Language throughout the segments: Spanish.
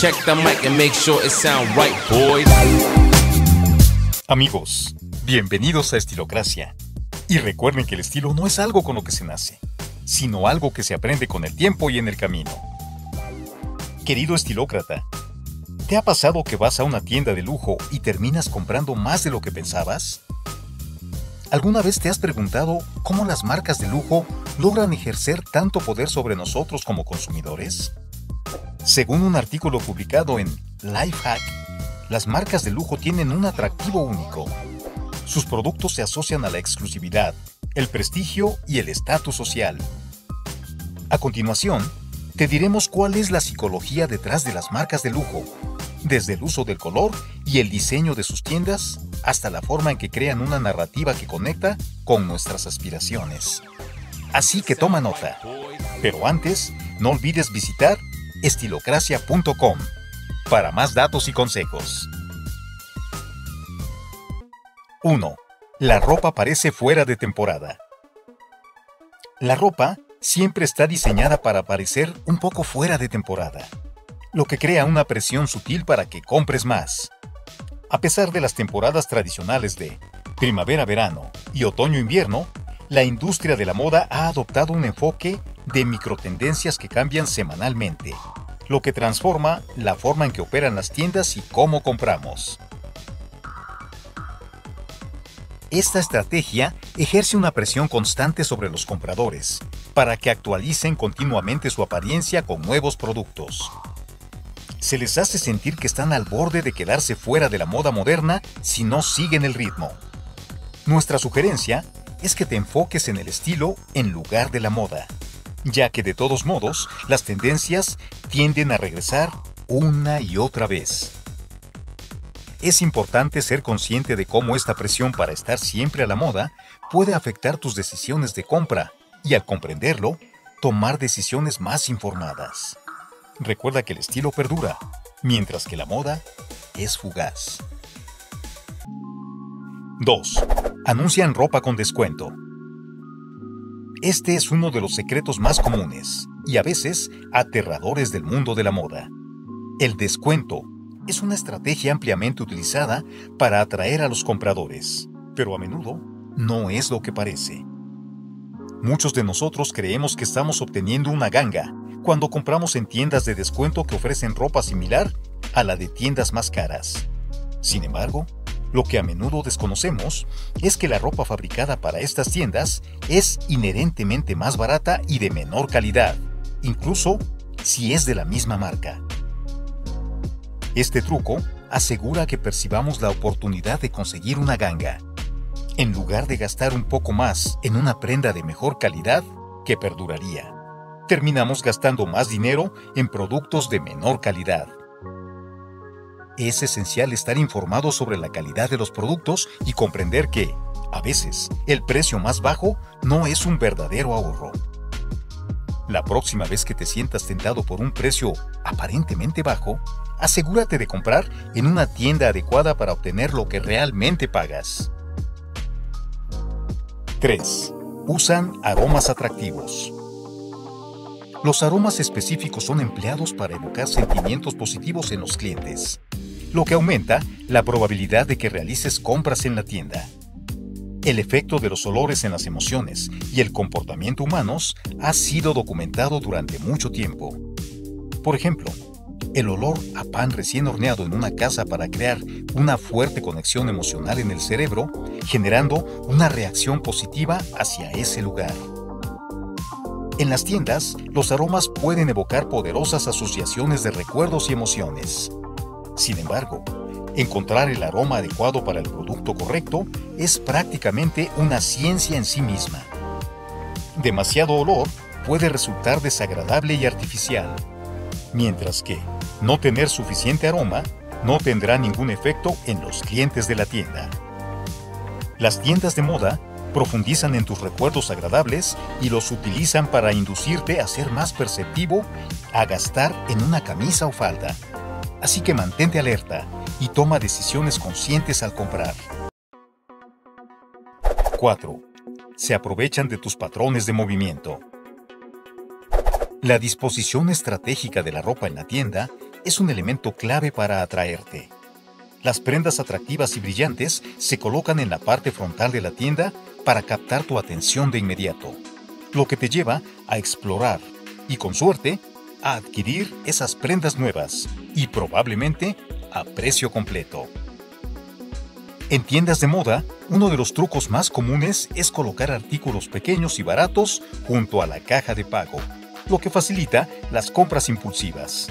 Check the mic and make sure it sound right, boys. Amigos, bienvenidos a Estilocracia. Y recuerden que el estilo no es algo con lo que se nace, sino algo que se aprende con el tiempo y en el camino. Querido estilócrata, ¿te ha pasado que vas a una tienda de lujo y terminas comprando más de lo que pensabas? ¿Alguna vez te has preguntado cómo las marcas de lujo logran ejercer tanto poder sobre nosotros como consumidores? Según un artículo publicado en Lifehack, las marcas de lujo tienen un atractivo único. Sus productos se asocian a la exclusividad, el prestigio y el estatus social. A continuación, te diremos cuál es la psicología detrás de las marcas de lujo, desde el uso del color y el diseño de sus tiendas hasta la forma en que crean una narrativa que conecta con nuestras aspiraciones. Así que toma nota. Pero antes, no olvides visitar estilocracia.com para más datos y consejos. 1. La ropa parece fuera de temporada. La ropa siempre está diseñada para parecer un poco fuera de temporada, lo que crea una presión sutil para que compres más. A pesar de las temporadas tradicionales de primavera-verano y otoño-invierno, la industria de la moda ha adoptado un enfoque de microtendencias que cambian semanalmente, lo que transforma la forma en que operan las tiendas y cómo compramos. Esta estrategia ejerce una presión constante sobre los compradores para que actualicen continuamente su apariencia con nuevos productos. Se les hace sentir que están al borde de quedarse fuera de la moda moderna si no siguen el ritmo. Nuestra sugerencia es que te enfoques en el estilo en lugar de la moda, ya que de todos modos las tendencias tienden a regresar una y otra vez. Es importante ser consciente de cómo esta presión para estar siempre a la moda puede afectar tus decisiones de compra y al comprenderlo, tomar decisiones más informadas. Recuerda que el estilo perdura, mientras que la moda es fugaz. 2. Anuncian ropa con descuento. Este es uno de los secretos más comunes y a veces aterradores del mundo de la moda. El descuento es una estrategia ampliamente utilizada para atraer a los compradores, pero a menudo no es lo que parece. Muchos de nosotros creemos que estamos obteniendo una ganga cuando compramos en tiendas de descuento que ofrecen ropa similar a la de tiendas más caras. Sin embargo, lo que a menudo desconocemos es que la ropa fabricada para estas tiendas es inherentemente más barata y de menor calidad, incluso si es de la misma marca. Este truco asegura que percibamos la oportunidad de conseguir una ganga, en lugar de gastar un poco más en una prenda de mejor calidad que perduraría. Terminamos gastando más dinero en productos de menor calidad es esencial estar informado sobre la calidad de los productos y comprender que, a veces, el precio más bajo no es un verdadero ahorro. La próxima vez que te sientas tentado por un precio aparentemente bajo, asegúrate de comprar en una tienda adecuada para obtener lo que realmente pagas. 3. Usan aromas atractivos. Los aromas específicos son empleados para evocar sentimientos positivos en los clientes lo que aumenta la probabilidad de que realices compras en la tienda. El efecto de los olores en las emociones y el comportamiento humanos ha sido documentado durante mucho tiempo. Por ejemplo, el olor a pan recién horneado en una casa para crear una fuerte conexión emocional en el cerebro, generando una reacción positiva hacia ese lugar. En las tiendas, los aromas pueden evocar poderosas asociaciones de recuerdos y emociones. Sin embargo, encontrar el aroma adecuado para el producto correcto es prácticamente una ciencia en sí misma. Demasiado olor puede resultar desagradable y artificial, mientras que no tener suficiente aroma no tendrá ningún efecto en los clientes de la tienda. Las tiendas de moda profundizan en tus recuerdos agradables y los utilizan para inducirte a ser más perceptivo a gastar en una camisa o falda. Así que mantente alerta y toma decisiones conscientes al comprar. 4. Se aprovechan de tus patrones de movimiento. La disposición estratégica de la ropa en la tienda es un elemento clave para atraerte. Las prendas atractivas y brillantes se colocan en la parte frontal de la tienda para captar tu atención de inmediato, lo que te lleva a explorar y con suerte a adquirir esas prendas nuevas y probablemente a precio completo. En tiendas de moda, uno de los trucos más comunes es colocar artículos pequeños y baratos junto a la caja de pago, lo que facilita las compras impulsivas.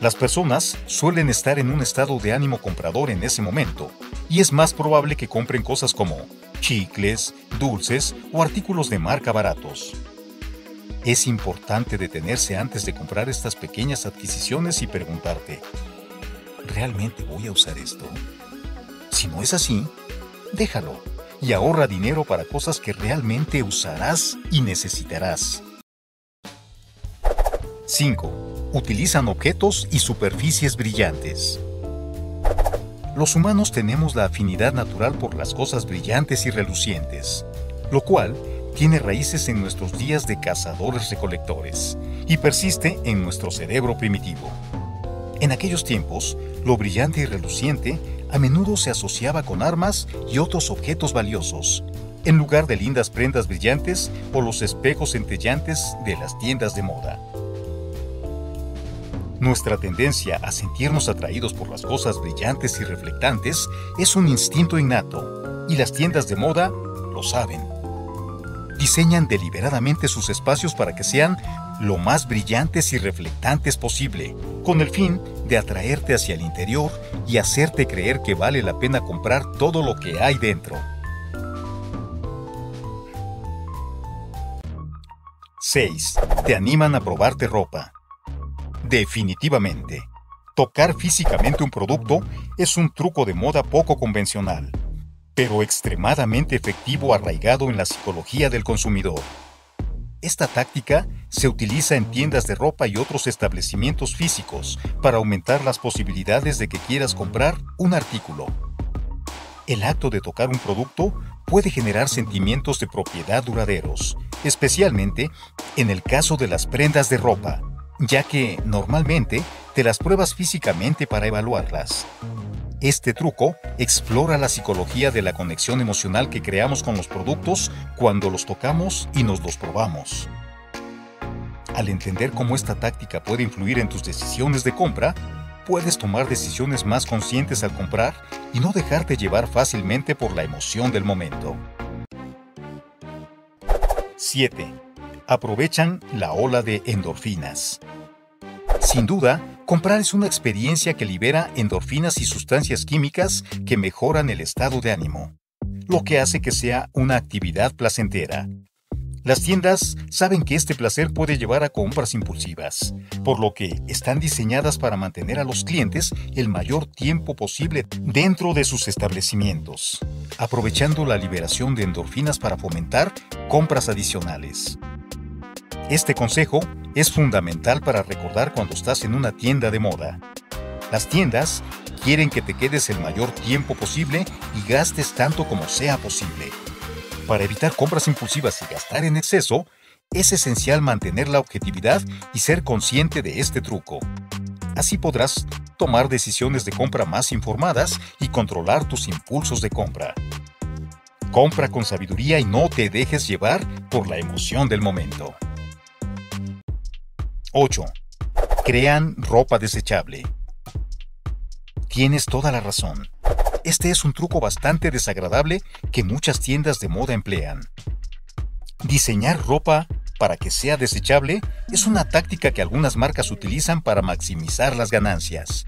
Las personas suelen estar en un estado de ánimo comprador en ese momento, y es más probable que compren cosas como chicles, dulces o artículos de marca baratos. Es importante detenerse antes de comprar estas pequeñas adquisiciones y preguntarte, ¿realmente voy a usar esto? Si no es así, déjalo y ahorra dinero para cosas que realmente usarás y necesitarás. 5. Utilizan objetos y superficies brillantes. Los humanos tenemos la afinidad natural por las cosas brillantes y relucientes, lo cual tiene raíces en nuestros días de cazadores-recolectores y persiste en nuestro cerebro primitivo. En aquellos tiempos, lo brillante y reluciente a menudo se asociaba con armas y otros objetos valiosos, en lugar de lindas prendas brillantes o los espejos centellantes de las tiendas de moda. Nuestra tendencia a sentirnos atraídos por las cosas brillantes y reflectantes es un instinto innato, y las tiendas de moda lo saben. Diseñan deliberadamente sus espacios para que sean lo más brillantes y reflectantes posible, con el fin de atraerte hacia el interior y hacerte creer que vale la pena comprar todo lo que hay dentro. 6. Te animan a probarte ropa. Definitivamente, tocar físicamente un producto es un truco de moda poco convencional, pero extremadamente efectivo arraigado en la psicología del consumidor. Esta táctica se utiliza en tiendas de ropa y otros establecimientos físicos para aumentar las posibilidades de que quieras comprar un artículo. El acto de tocar un producto puede generar sentimientos de propiedad duraderos, especialmente en el caso de las prendas de ropa, ya que normalmente te las pruebas físicamente para evaluarlas. Este truco explora la psicología de la conexión emocional que creamos con los productos cuando los tocamos y nos los probamos. Al entender cómo esta táctica puede influir en tus decisiones de compra, puedes tomar decisiones más conscientes al comprar y no dejarte llevar fácilmente por la emoción del momento. 7. Aprovechan la ola de endorfinas. Sin duda, comprar es una experiencia que libera endorfinas y sustancias químicas que mejoran el estado de ánimo, lo que hace que sea una actividad placentera. Las tiendas saben que este placer puede llevar a compras impulsivas, por lo que están diseñadas para mantener a los clientes el mayor tiempo posible dentro de sus establecimientos, aprovechando la liberación de endorfinas para fomentar compras adicionales. Este consejo es fundamental para recordar cuando estás en una tienda de moda. Las tiendas quieren que te quedes el mayor tiempo posible y gastes tanto como sea posible. Para evitar compras impulsivas y gastar en exceso, es esencial mantener la objetividad y ser consciente de este truco. Así podrás tomar decisiones de compra más informadas y controlar tus impulsos de compra. Compra con sabiduría y no te dejes llevar por la emoción del momento. 8. Crean ropa desechable. Tienes toda la razón. Este es un truco bastante desagradable que muchas tiendas de moda emplean. Diseñar ropa para que sea desechable es una táctica que algunas marcas utilizan para maximizar las ganancias.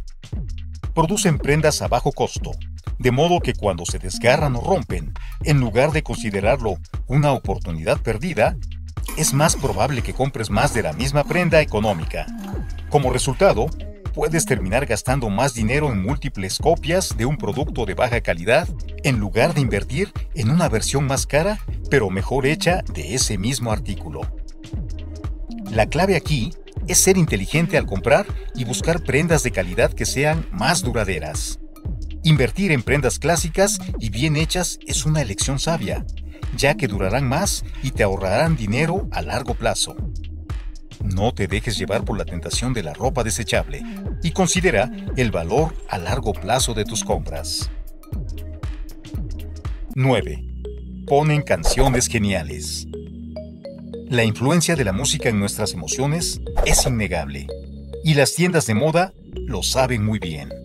Producen prendas a bajo costo, de modo que cuando se desgarran o rompen, en lugar de considerarlo una oportunidad perdida, es más probable que compres más de la misma prenda económica. Como resultado, puedes terminar gastando más dinero en múltiples copias de un producto de baja calidad en lugar de invertir en una versión más cara pero mejor hecha de ese mismo artículo. La clave aquí es ser inteligente al comprar y buscar prendas de calidad que sean más duraderas. Invertir en prendas clásicas y bien hechas es una elección sabia, ya que durarán más y te ahorrarán dinero a largo plazo. No te dejes llevar por la tentación de la ropa desechable y considera el valor a largo plazo de tus compras. 9. Ponen canciones geniales. La influencia de la música en nuestras emociones es innegable, y las tiendas de moda lo saben muy bien.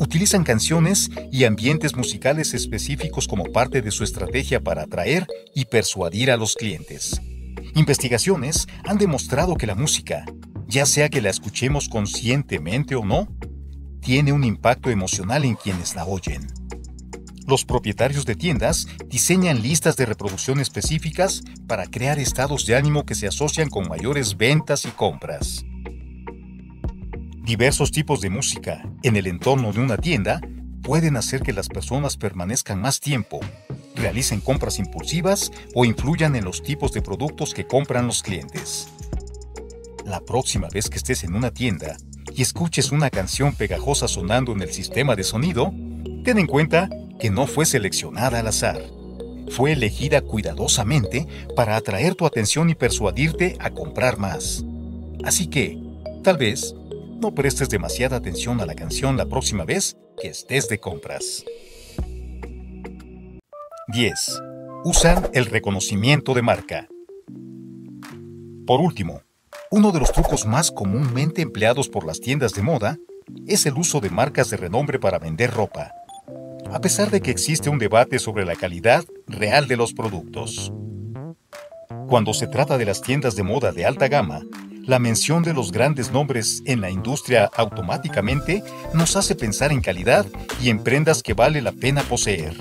Utilizan canciones y ambientes musicales específicos como parte de su estrategia para atraer y persuadir a los clientes. Investigaciones han demostrado que la música, ya sea que la escuchemos conscientemente o no, tiene un impacto emocional en quienes la oyen. Los propietarios de tiendas diseñan listas de reproducción específicas para crear estados de ánimo que se asocian con mayores ventas y compras. Diversos tipos de música en el entorno de una tienda pueden hacer que las personas permanezcan más tiempo realicen compras impulsivas o influyan en los tipos de productos que compran los clientes. La próxima vez que estés en una tienda y escuches una canción pegajosa sonando en el sistema de sonido, ten en cuenta que no fue seleccionada al azar. Fue elegida cuidadosamente para atraer tu atención y persuadirte a comprar más. Así que, tal vez, no prestes demasiada atención a la canción la próxima vez que estés de compras. 10. Usan el reconocimiento de marca. Por último, uno de los trucos más comúnmente empleados por las tiendas de moda es el uso de marcas de renombre para vender ropa, a pesar de que existe un debate sobre la calidad real de los productos. Cuando se trata de las tiendas de moda de alta gama, la mención de los grandes nombres en la industria automáticamente nos hace pensar en calidad y en prendas que vale la pena poseer.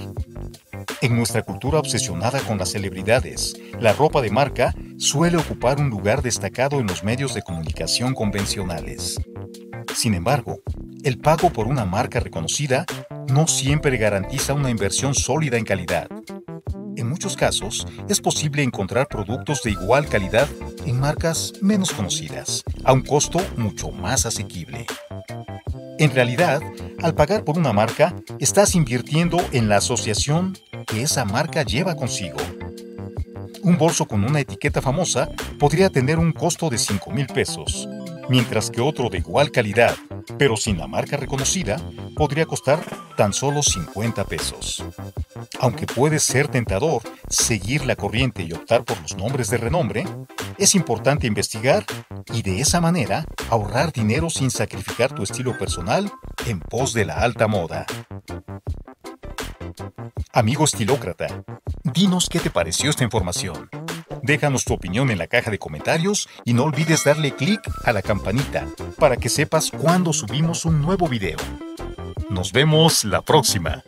En nuestra cultura obsesionada con las celebridades, la ropa de marca suele ocupar un lugar destacado en los medios de comunicación convencionales. Sin embargo, el pago por una marca reconocida no siempre garantiza una inversión sólida en calidad. Muchos casos, es posible encontrar productos de igual calidad en marcas menos conocidas, a un costo mucho más asequible. En realidad, al pagar por una marca, estás invirtiendo en la asociación que esa marca lleva consigo. Un bolso con una etiqueta famosa podría tener un costo de 5 mil pesos, mientras que otro de igual calidad, pero sin la marca reconocida, podría costar tan solo 50 pesos. Aunque puede ser tentador seguir la corriente y optar por los nombres de renombre, es importante investigar y de esa manera ahorrar dinero sin sacrificar tu estilo personal en pos de la alta moda. Amigo estilócrata, dinos qué te pareció esta información. Déjanos tu opinión en la caja de comentarios y no olvides darle clic a la campanita para que sepas cuando subimos un nuevo video. Nos vemos la próxima.